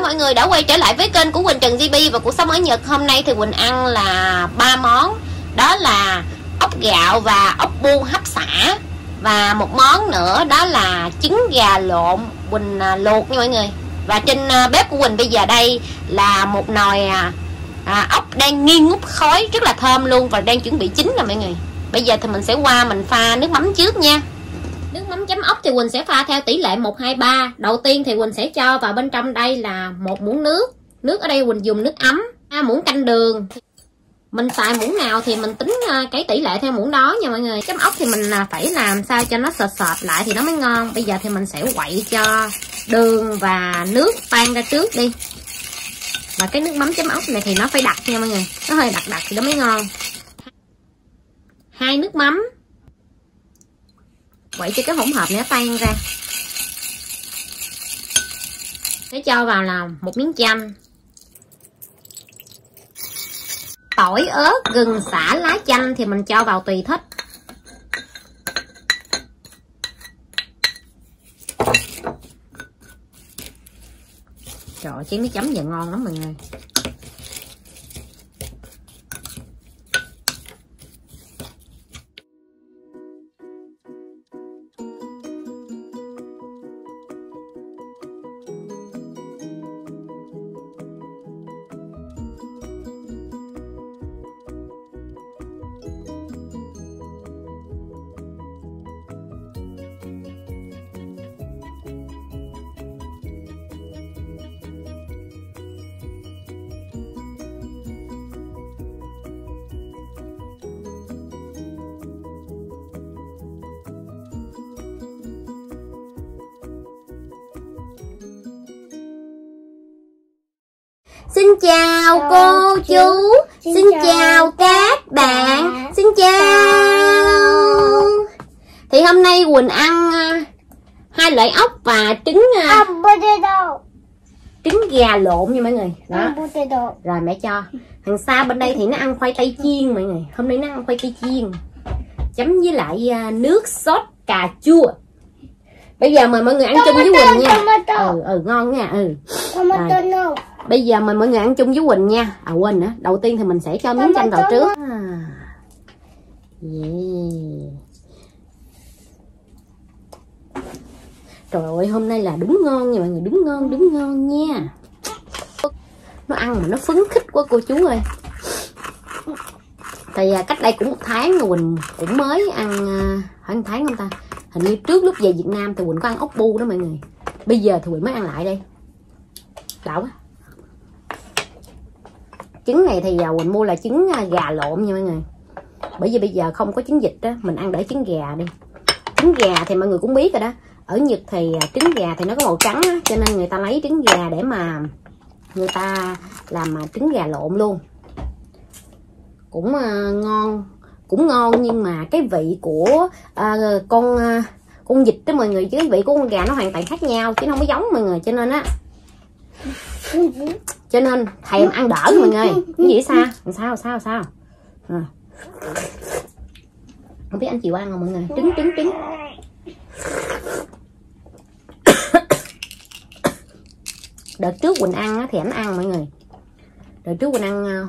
Hello mọi người đã quay trở lại với kênh của Quỳnh Trần GB và cuộc sống ở Nhật. Hôm nay thì Quỳnh ăn là ba món. Đó là ốc gạo và ốc bu hấp xả. Và một món nữa đó là trứng gà lộn Quỳnh à, luộc nha mọi người. Và trên à, bếp của Quỳnh bây giờ đây là một nồi à, à ốc đang nghi ngút khói rất là thơm luôn Và đang chuẩn bị chín rồi mọi người. Bây giờ thì mình sẽ qua mình pha nước mắm trước nha chấm ốc thì Quỳnh sẽ pha theo tỷ lệ 123 Đầu tiên thì Quỳnh sẽ cho vào bên trong đây là một muỗng nước. Nước ở đây Quỳnh dùng nước ấm à, Muỗng canh đường. Mình xài muỗng nào thì mình tính à, cái tỷ lệ theo muỗng đó nha mọi người. Chấm ốc thì mình à, phải làm sao cho nó sệt sệt lại thì nó mới ngon. Bây giờ thì mình sẽ quậy cho đường và nước tan ra trước đi. Và cái nước mắm chấm ốc này thì nó phải đặc nha mọi người. Nó hơi đặc đặc thì nó mới ngon. Hai nước mắm quậy cho cái hỗn hợp này nó tan ra. Sẽ cho vào là một miếng chanh. Tỏi ớt, gừng, xả, lá chanh thì mình cho vào tùy thích. Trời chén nước chấm giờ ngon lắm mọi người. Xin chào cô chú. Xin chào các bạn. Xin chào. Thì hôm nay Quỳnh ăn à, hai loại ốc và trứng à, trứng gà lộn nha mọi người. Đó. Rồi mẹ cho. Thằng xa bên đây thì nó ăn khoai tây chiên mọi người. Hôm nay nó ăn khoai tây chiên. Chấm với lại à, nước sốt cà chua bây giờ mời mọi người ăn chung với Quỳnh nha. Ừ ừ ngon nha ừ. Bây giờ mời mọi người ăn chung với Quỳnh nha. À quên nữa đầu tiên thì mình sẽ cho miếng chanh vào trước. à. yeah. trời ơi hôm nay là đúng ngon nha mọi người đúng ngon đúng ngon nha. Nó ăn mà nó phấn khích quá cô chú ơi. Thì à, cách đây cũng một tháng rồi Quỳnh cũng mới ăn à, khoảng một tháng không ta hình như trước lúc về Việt Nam thì Quỳnh có ăn ốc bu đó mọi người. Bây giờ thì Quỳnh mới ăn lại đây. Đảo. quá. Trứng này thì Quỳnh mua là trứng à, gà lộn nha mọi người. Bởi vì bây giờ không có trứng vịt đó mình ăn để trứng gà đi. Trứng gà thì mọi người cũng biết rồi đó. Ở Nhật thì à, trứng gà thì nó có màu trắng á, cho nên người ta lấy trứng gà để mà người ta làm à, trứng gà lộn luôn. Cũng ngon cũng ngon nhưng mà cái vị của à, con à, con vịt đó mọi người chứ cái vị của con gà nó hoàn toàn khác nhau chứ nó không có giống mọi người cho nên á. Cho nên thèm ăn đỡ mọi người. Cái gì sao? Sao sao sao? À. không biết anh chịu ăn không mọi người? Trứng trứng trứng. Đợt trước quỳnh ăn thì ảnh ăn mọi người. Đợt trước quỳnh ăn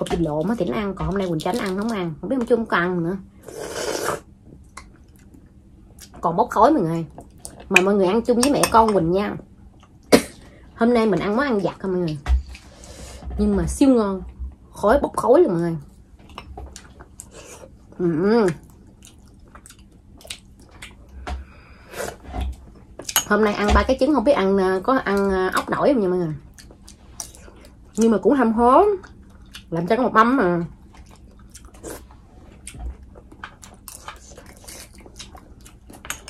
hộp vịt lộn á, thì nó ăn, còn hôm nay quỳnh tránh ăn không ăn. Không biết ông chung có ăn nữa. Còn bốc khói mọi người. Mà mọi người ăn chung với mẹ con quỳnh nha. Hôm nay mình ăn món ăn giặt thôi mọi người. Nhưng mà siêu ngon. Khói bốc khói luôn mọi người. Uhm. hôm nay ăn ba cái trứng, không biết ăn ờ, có ăn ờ, ốc nổi không nha mọi người. Nhưng mà cũng ham hố làm cho có một mắm mà.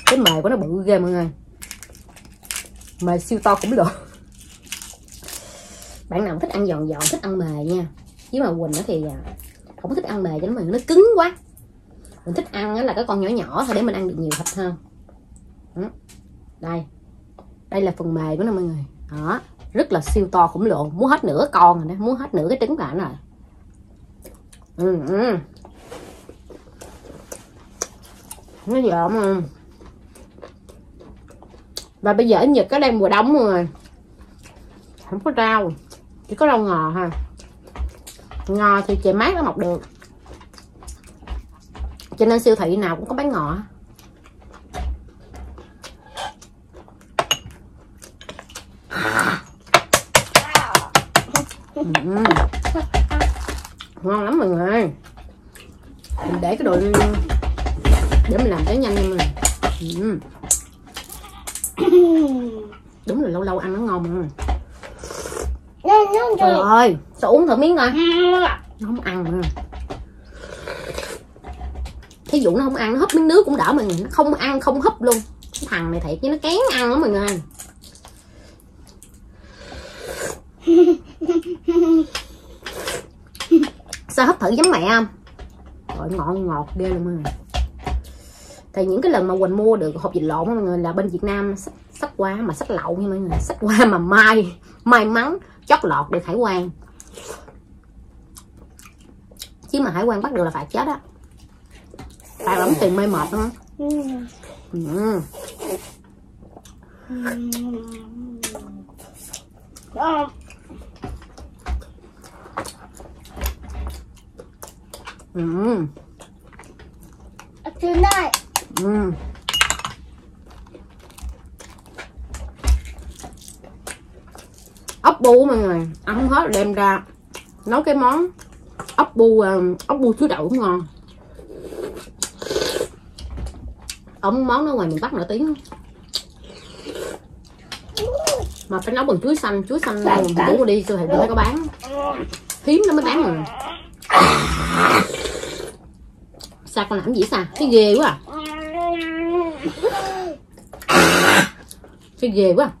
Cái mề của nó bự ghê mọi người. Mề siêu to cũng được bạn nào thích ăn giòn giòn, thích ăn mề nha. Chứ mà quỳnh nó thì à, không thích ăn mề cho nó mà nó cứng quá. Mình thích ăn là cái con nhỏ nhỏ thôi để mình ăn được nhiều thịt hơn. Ừ. Đây. Đây là phần mề của nó mọi người. Đó. Rất là siêu to khủng lượng muốn hết nửa con rồi đó. Muốn hết nửa cái trứng là rồi ừ, ừ. nó giỡn mà. Và bây giờ ở Nhật có đang mùa đông rồi. Không có rau chỉ có rau ngò ha ngò thì trời mát nó mọc được. Cho nên siêu thị nào cũng có bán ngò. Ừ. ngon lắm mọi người. Mình để cái đồ để mình làm cái nhanh nha mọi người. Ừ. đúng là lâu lâu ăn nó ngon Nên nó trời ơi sao uống thử miếng coi. Nó không ăn mà. Thí dụ nó không ăn nó húp miếng nước cũng đỡ mọi người nó không ăn không húp luôn. Cái thằng này thiệt chứ nó kén ăn lắm mọi người sao hấp thử giống mẹ không? Rồi ngọt ngọt ghê luôn mọi người thì những cái lần mà quỳnh mua được hộp vịt lộn mọi người là bên việt nam sách sách qua mà sách lậu nha mọi người. Sách qua mà may may mắn chót lọt được hải quan. Chứ mà hải quan bắt được là phải chết á. Phạt lắm tiền mê mệt đó Ừ. ừ. Trên đây. Ừ. ốc bu mọi người ăn không hết đem ra. Nấu cái món ốc bu ờ, ốc bu chuối đậu cũng ngon. Ống món đó ngoài miền bắc nổi tiếng mà phải nấu bằng chuối xanh chuối xanh mình muốn đi siêu thị mới có bán. Hiếm nó mới bán rồi sao con làm gì sao cái ghê quá à. cái ghê quá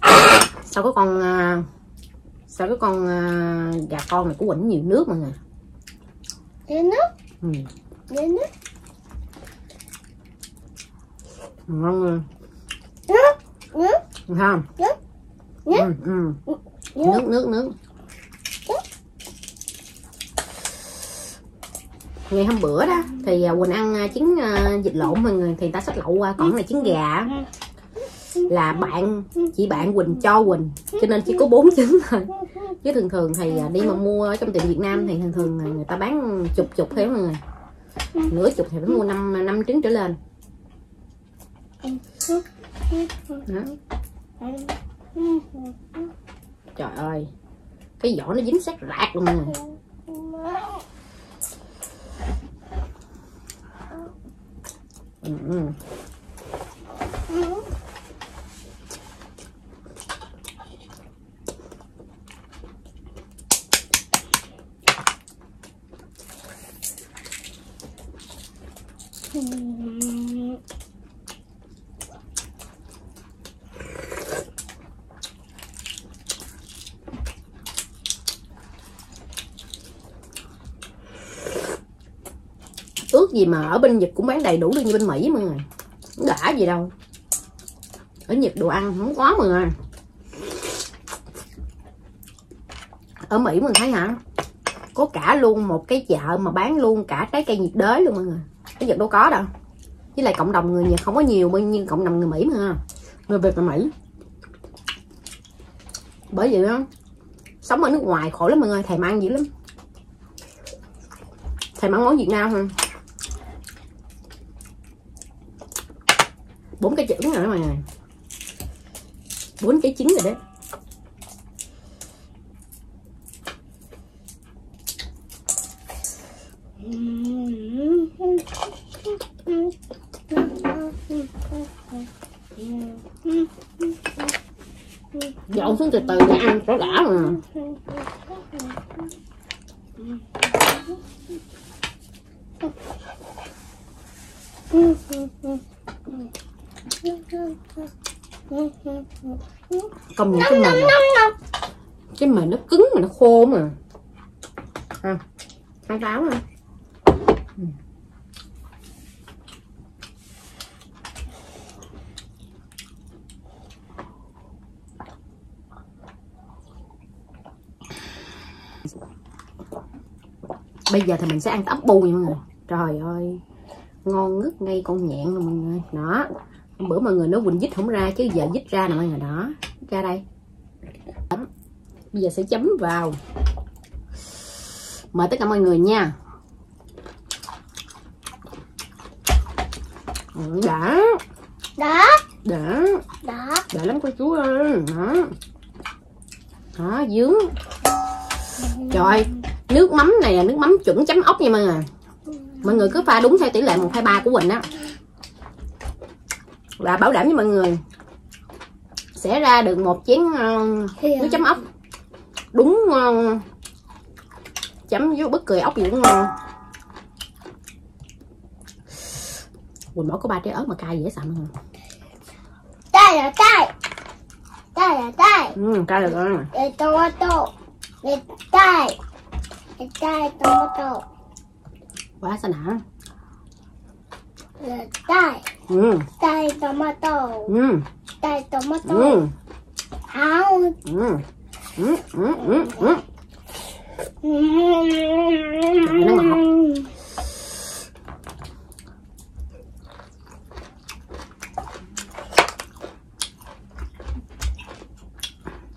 à. sao có con à, sao cái con à, gà con này của quỳnh nhiều nước mọi người Đến nước. ừ. Đến nước. ngon rồi Nước. Nước. Không Nước. Nước. ừ, ừ. Nước. nước nước ngày hôm bữa đó, thì à, quỳnh ăn à, trứng à, vịt lộn mọi người, thì ta xách lậu qua, còn là trứng gà. Là bạn, chị bạn quỳnh cho quỳnh, cho nên chỉ có bốn trứng thôi. Chứ thường thường thì đi mà mua ở trong tiệm việt nam thì thường thường người ta bán chục chục thế mọi người. Nửa chục thì phải mua năm năm trứng trở lên. Đó. trời ơi, cái vỏ nó dính sát rạc luôn mọi người. Ừ. ừ. Gì mà ở bên Nhật cũng bán đầy đủ được như bên Mỹ mọi người. Đã gì đâu. Ở Nhật đồ ăn không có mọi người. Ở Mỹ mình thấy hả? Có cả luôn một cái chợ mà bán luôn cả trái cây nhiệt đới luôn mọi người. Cái Nhật đâu có đâu. Với lại cộng đồng người Nhật không có nhiều bao nhiêu cộng đồng người Mỹ mà. Người Việt và Mỹ. Bởi vậy đó sống ở nước ngoài khổ lắm mọi người, thèm ăn dữ lắm. Thèm ăn món Việt Nam hơn. Bốn cái trứng rồi đó mọi người. Bốn cái trứng rồi đấy. Dọn xuống từ từ để ăn rõ đã mà. Công nhận cái mền à. cái mền nó cứng mà nó khô mà. À, ăn táo ha bây giờ thì mình sẽ ăn ốc bùi nha mọi người. Trời ơi ngon ngất ngay con nhẹn rồi mọi người. Đó bữa mọi người nói quỳnh dít không ra chứ giờ dít ra nè mọi người đó. Ra đây. Bây giờ sẽ chấm vào. Mời tất cả mọi người nha. Ừ, đã. Đó. đã. Đó. đã lắm cô chú ơi. Đó. Đó dướng. Trời nước mắm này là nước mắm chuẩn chấm ốc nha mọi người. Mọi người cứ pha đúng theo tỷ lệ một hai ba của quỳnh á và bảo đảm với mọi người sẽ ra được một chén ờ, nước chấm ốc đúng ờ, chấm với bất kỳ ốc gì cũng ngon quỳnh bỏ có ba trái ớt mà cay dễ sợ mọi người Đây là đây. Đây là đây. ừ, cay được rồi Đây tomato. Đây đây. Đây đây tomato. quá sao nè Đây đây. ừ, Đây tomato. ừ, Đây tomato. ừ, Hảo. ừ, ừ, ừ, ừ, ừ. nó ngọt.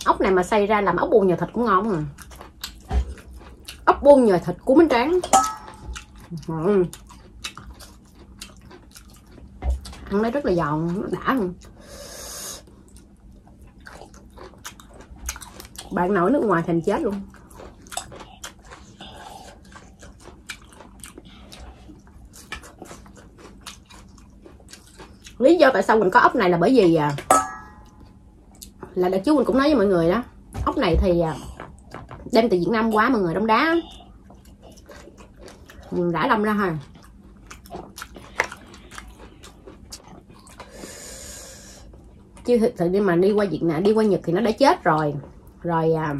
ốc này mà xay ra làm ốc buông nhờ thịt cũng ngon à ốc buông nhờ thịt cuốn bánh tráng ừ ăn nó rất là giòn nó đã luôn. bạn nào ở nước ngoài thành chết luôn. Lý do tại sao mình có ốc này là bởi vì à, là đợt trước mình cũng nói với mọi người đó. Ốc này thì à, đem từ Việt Nam quá mọi người đông đá. Mình đã đông ra thôi. Chứ thực sự đi mà đi qua Việt Nam đi qua Nhật thì nó đã chết rồi. Rồi à,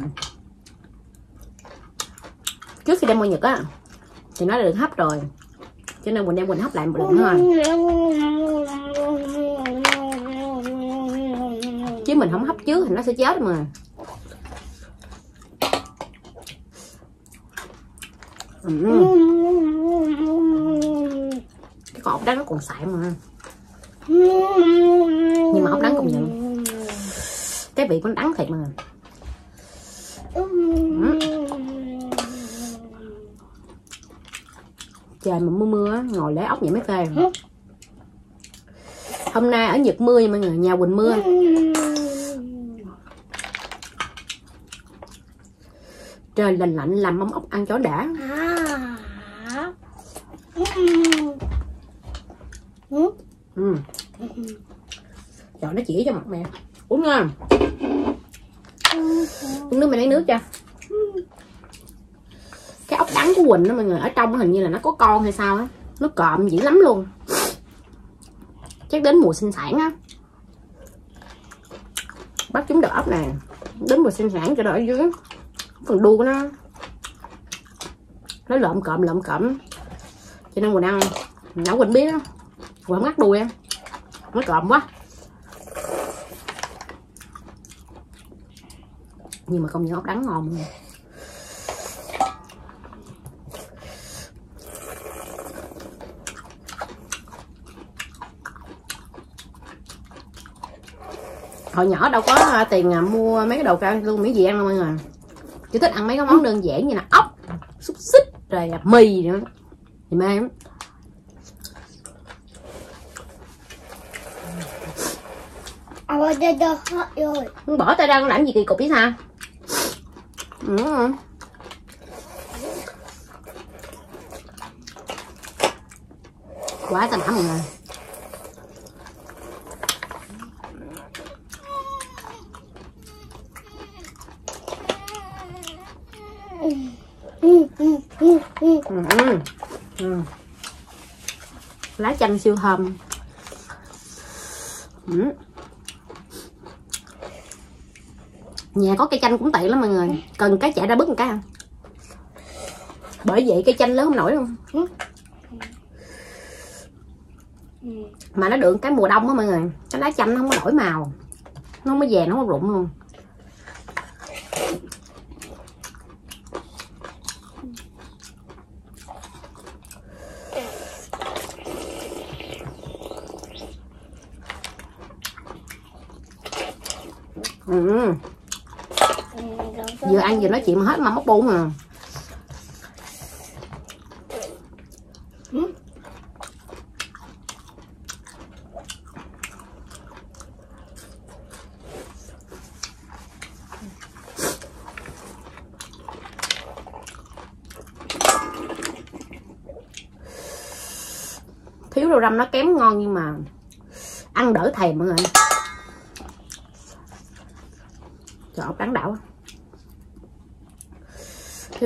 trước khi đem qua Nhật á thì nó đã được hấp rồi. Cho nên mình đem mình hấp lại một lần nữa thôi. Chứ mình không hấp trước thì nó sẽ chết mà. Ừ. cái con ốc nó còn sạn mà nhưng mà ốc đắng công nhận. Cái vị của nó đắng thiệt mà. Ừ. Trời mà mưa mưa ngồi lấy ốc vậy mới phê. Hôm nay ở nhật mưa nha mọi người, nhà quỳnh mưa. Trời lạnh lạnh làm mâm ốc ăn chó đã. Ừ trời nó chỉ cho mặt mẹ. Uống nha uống nước mày lấy nước cho. Cái ốc đắng của quỳnh đó, mọi người, ở trong hình như là nó có con hay sao á. Nó cọm dữ lắm luôn. Chắc đến mùa sinh sản á. Bắt chúng được ốc này đến mùa sinh sản cho đỡ ở dưới. Phần đuôi của nó. Nó lợm cộm lợm cộm. Cho nên Quỳnh ăn. Nhỏ quỳnh biết á. Quỳnh không ngắt đuôi á nó cộm quá. Nhưng mà công nhận ốc đắng ngon. Luôn hồi nhỏ đâu có tiền à, mua mấy cái đồ cao lương mỹ gì ăn đâu mọi người. Chỉ thích ăn mấy cái món đơn giản như là ốc xúc xích rồi mì nữa. Thì mê lắm Đây đây hết rồi. Bỏ tay ra con làm gì kỳ cục biết sao ừ. quá mọi người Ừ, ừ, ừ, ừ. ừ. ừ. Ừ. lá chanh siêu thơm ừ. Nhà có cây chanh cũng tiện lắm mọi người. Cần cái chạy ra bứt một cái ăn bởi vậy cây chanh lớn không nổi luôn mà nó được cái mùa đông á mọi người. Cái lá chanh nó không có đổi màu. Nó không có vàng nó không rụng luôn ừ. Vừa nói chuyện hết mà móc bụng à. Thiếu rau răm nó kém ngon nhưng mà ăn đỡ thèm mọi người. Ốc đáng đảo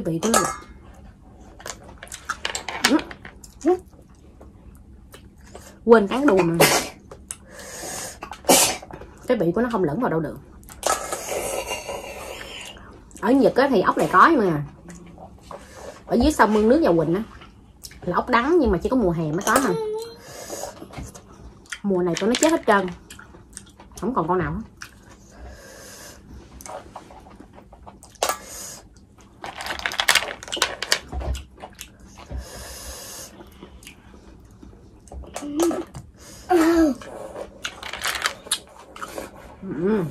cái vị của nó quên cán đùi mà. Cái vị của nó không lẫn vào đâu được. Ở nhật á thì ốc này có nhưng mà. Ở dưới sông mương nước nhà quỳnh á là ốc đắng nhưng mà chỉ có mùa hè mới có mà. Mùa này tụi nó chết hết trơn. Không còn con nào hết. Đúng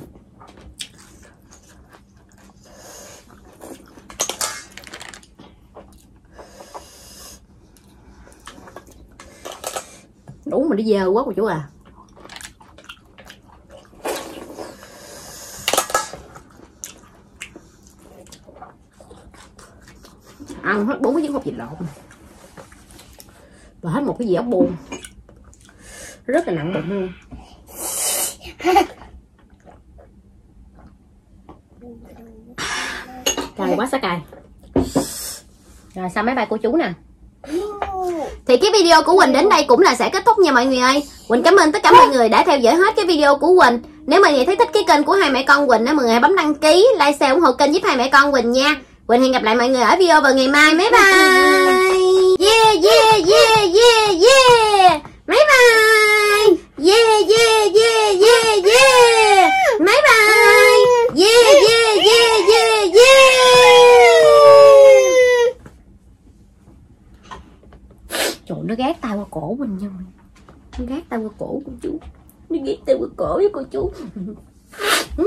đủ mà nó dơ quá cô chú à. Ăn hết bốn cái trứng hộp vịt lộn và hết một cái dĩa ốc rất là nặng bụng luôn. cày quá sắc cày rồi sao mấy bài cô chú nè. Thì cái video của Quỳnh đến đây cũng là sẽ kết thúc nha mọi người ơi. Quỳnh cảm ơn tất cả mọi người đã theo dõi hết cái video của Quỳnh. Nếu mọi người thấy thích cái kênh của hai mẹ con Quỳnh á Mọi người hãy bấm đăng ký, like, share ủng hộ kênh giúp hai mẹ con Quỳnh nha. Quỳnh hẹn gặp lại mọi người ở video vào ngày mai. Bye bye Yeah yeah yeah yeah yeah Bye bye Yeah yeah yeah yeah yeah Trời nó gác tay qua cổ mình nha mình Nó gác tay qua cổ cô chú. Nó gác tay qua cổ với cô chú. Ừ.